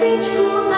beach.